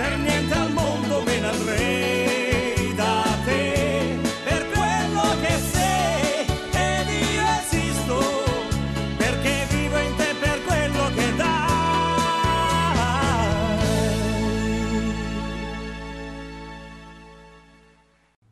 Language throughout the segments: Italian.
per niente al mondo me ne andrei.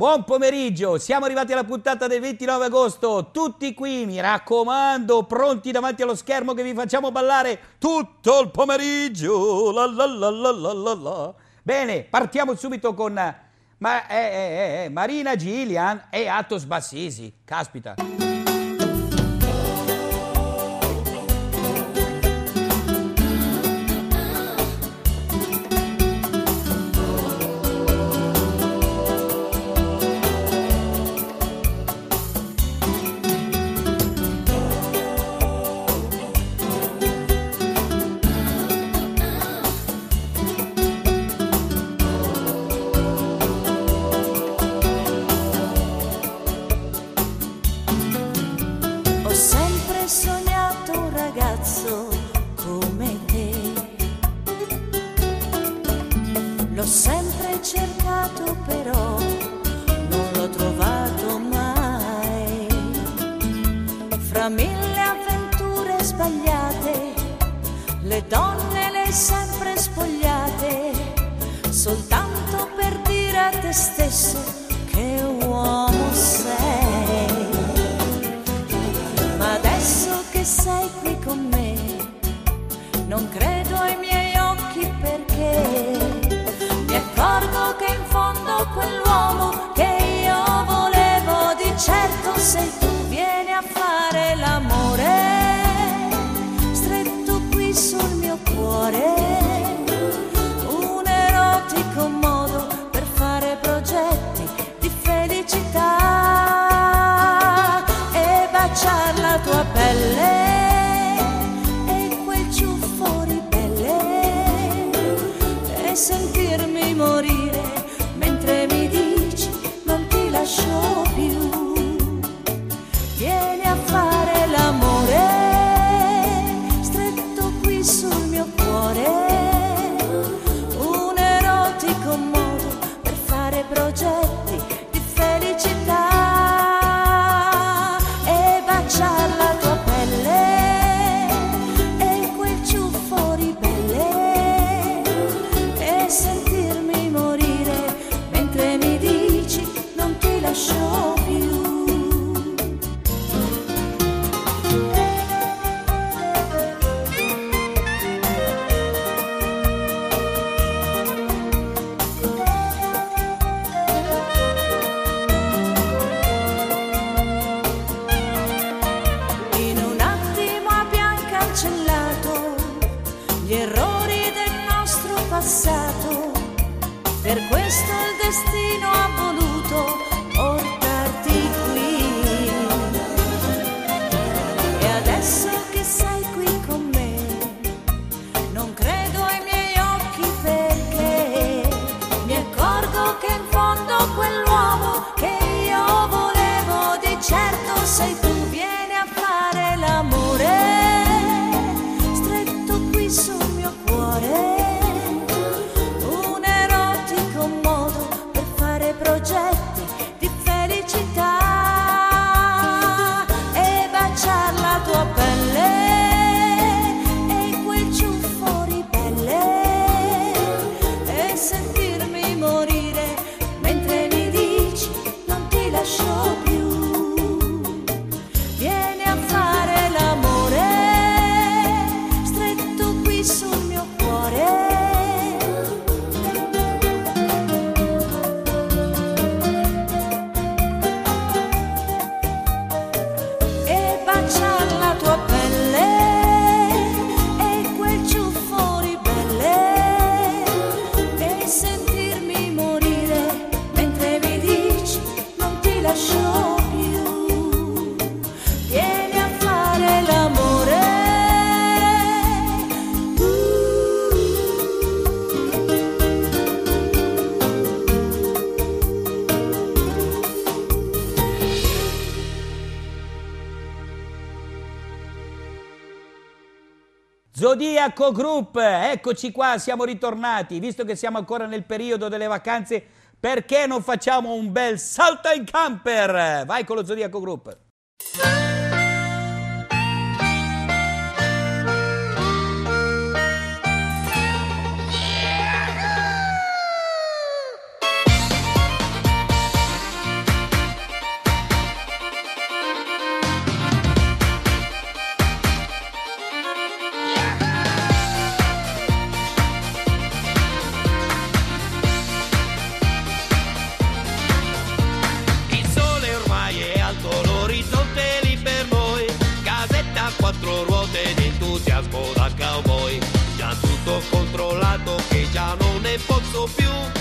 Buon pomeriggio, siamo arrivati alla puntata del 29 agosto, tutti qui, mi raccomando, pronti davanti allo schermo che vi facciamo ballare tutto il pomeriggio. La la la la la la la. Bene, partiamo subito con ma, eh, eh, eh, eh Marina Gillian e Atos Bassisi. Caspita. Questo è il destino amore. Zodiaco Group, eccoci qua, siamo ritornati, visto che siamo ancora nel periodo delle vacanze, perché non facciamo un bel salto in camper? Vai con lo Zodiaco Group! folks so few.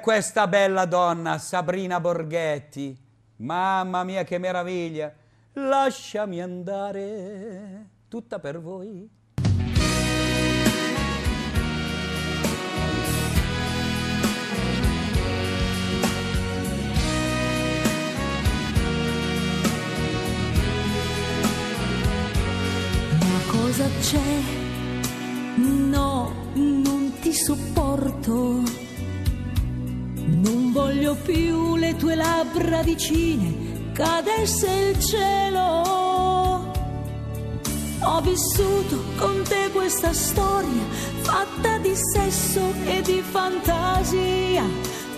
Questa bella donna, Sabrina Borghetti. Mamma mia, che meraviglia! Lasciami andare, tutta per voi. cosa c'è? No, non ti sopporto. Non voglio più le tue labbra vicine, cadesse il cielo. Ho vissuto con te questa storia fatta di sesso e di fantasia,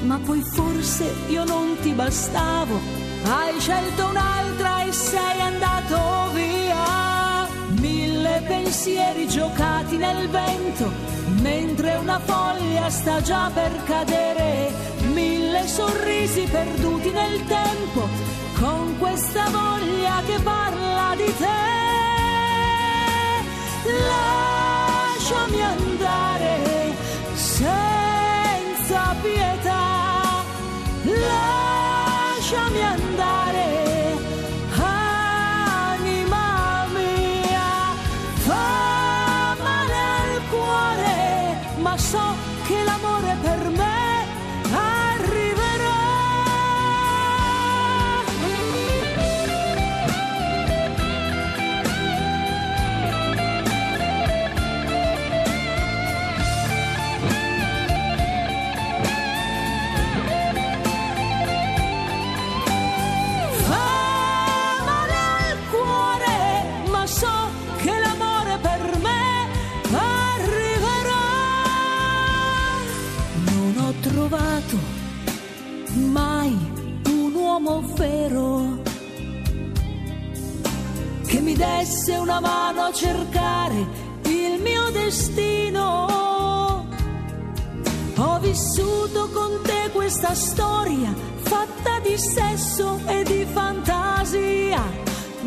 ma poi forse io non ti bastavo. Hai scelto un'altra e sei andato via. Mille pensieri giocati nel vento, mentre una foglia sta già per cadere mille sorrisi perduti nel tempo, con questa voglia che parla di te. Lasciami andare senza pietà.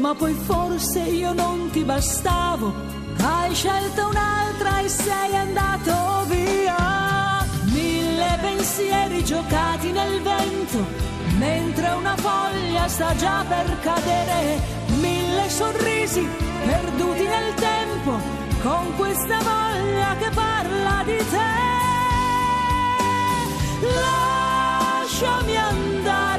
ma poi forse io non ti bastavo. Hai scelto un'altra e sei andato via. Mille pensieri giocati nel vento, mentre una foglia sta già per cadere. Mille sorrisi perduti nel tempo, con questa voglia che parla di te. Lasciami andare.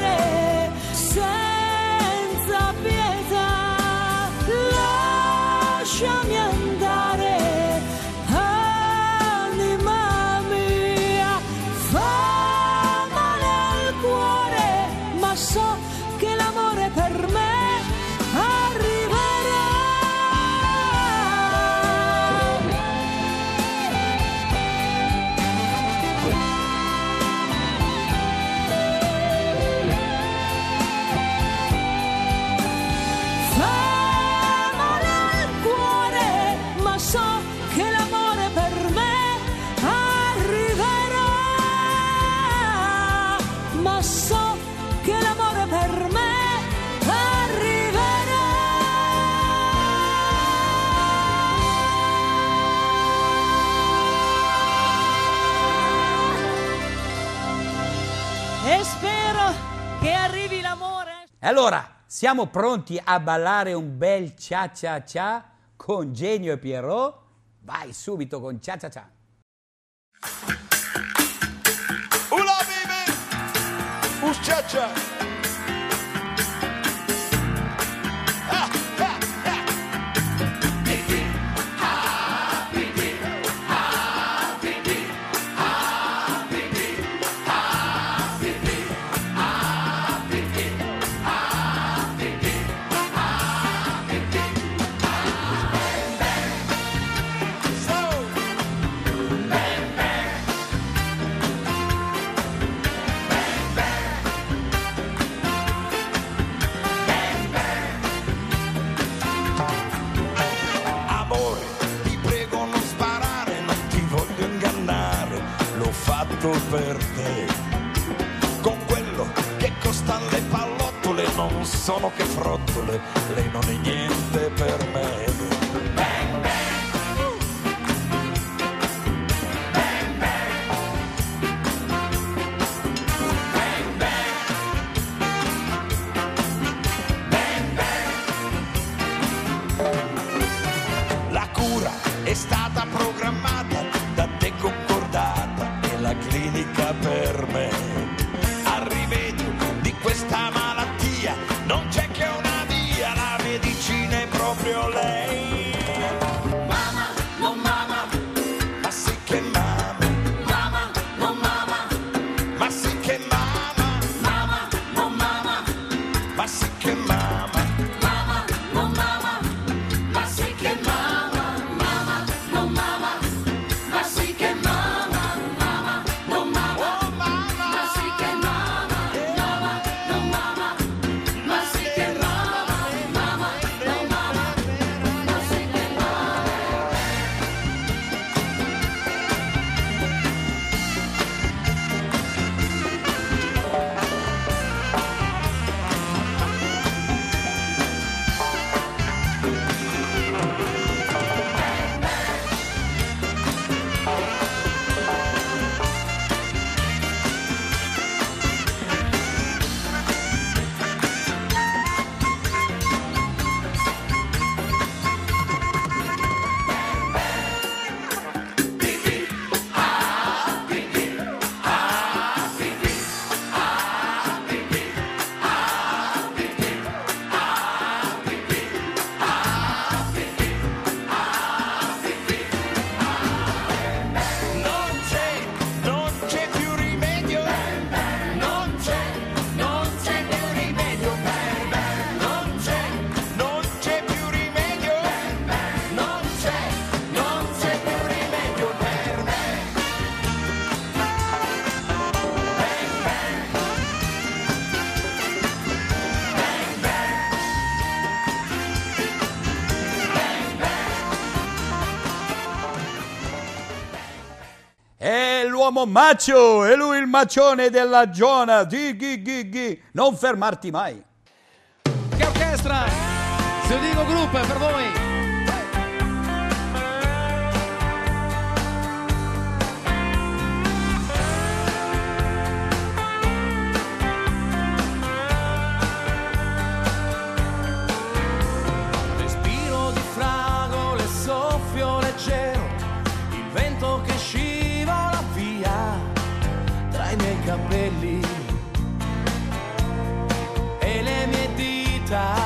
Siamo pronti a ballare un bel cia cia cia con Genio e Pierrot? Vai subito con cia cia cia. Ula vive, un cia cia. fatto per te. Con quello che costa le pallottole non sono che frottole, lei non è niente per me. L'uomo macio, è lui il macione della giona. Di, ghi, ghi, ghi. Non fermarti mai. Che orchestra! Gruppo è per voi! 다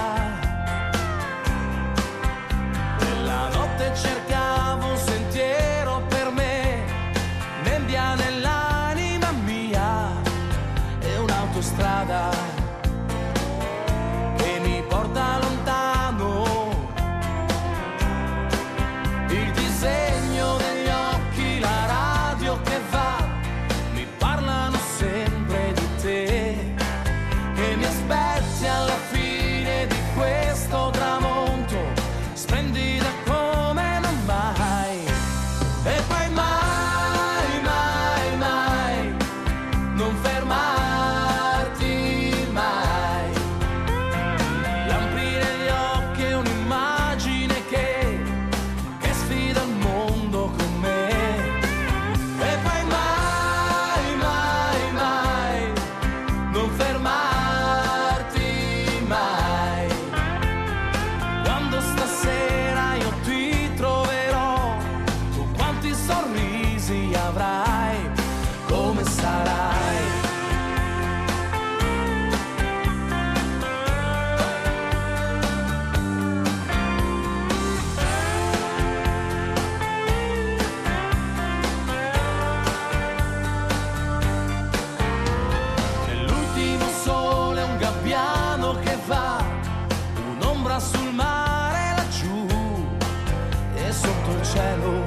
sotto il cielo.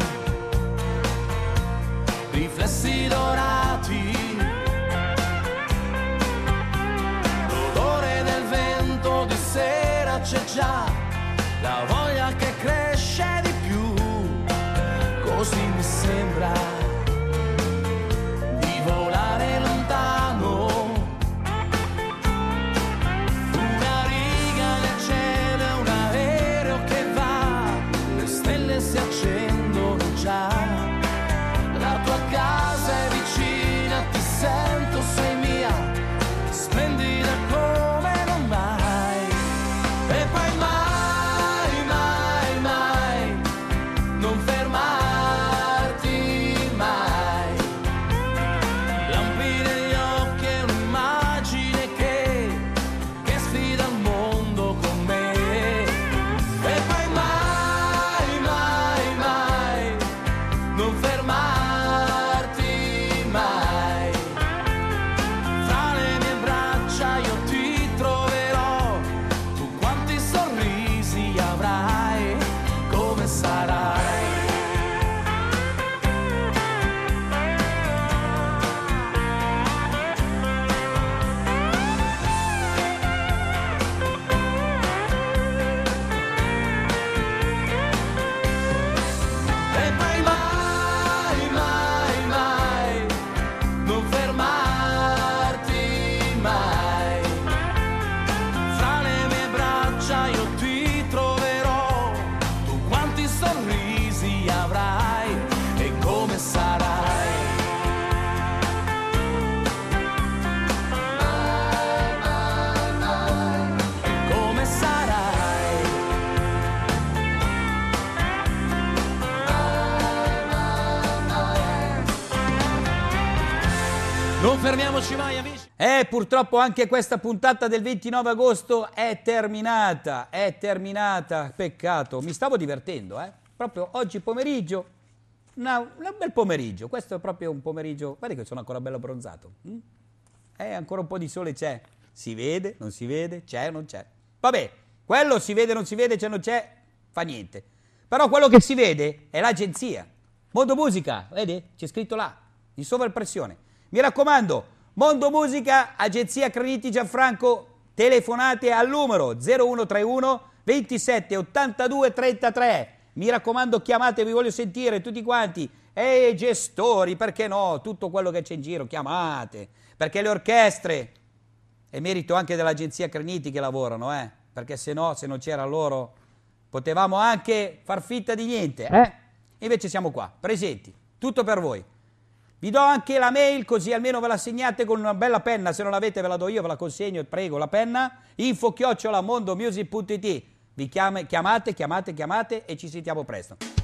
Riflessi dorati. L'odore del vento di sera c'è già, la voglia che cresce di più, così mi sembra fermiamoci mai, amici! E purtroppo anche questa puntata del 29 agosto è terminata, è terminata, peccato, mi stavo divertendo, eh? Proprio oggi pomeriggio, una- un bel pomeriggio, questo è proprio un pomeriggio, guarda che sono ancora bello abbronzato, hm? Eh, ancora un po' di sole c'è, si vede, non si vede, c'è o non c'è. Vabbè, quello si vede, non si vede, c'è non c'è, fa niente. Però quello che si vede è l'agenzia. Mondo Musica, vedi? C'è scritto là, di sovraimpressione. Mi raccomando, Mondo Musica, agenzia Crediti Gianfranco, telefonate al numero 0131 27 82 33. Mi raccomando, chiamate, vi voglio sentire tutti quanti. e gestori, perché no? Tutto quello che c'è in giro, chiamate, perché le orchestre, è merito anche dell'agenzia Creniti che lavorano, eh? perché se no, se non c'era loro, potevamo anche far finta di niente. Eh? Invece siamo qua, presenti, tutto per voi. Vi do anche la mail così almeno ve la segnate con una bella penna, se non l'avete ve la do io, ve la consegno, prego la penna, info chiocciola mondomusic.it. Vi chiamate, chiamate, chiamate e ci sentiamo presto.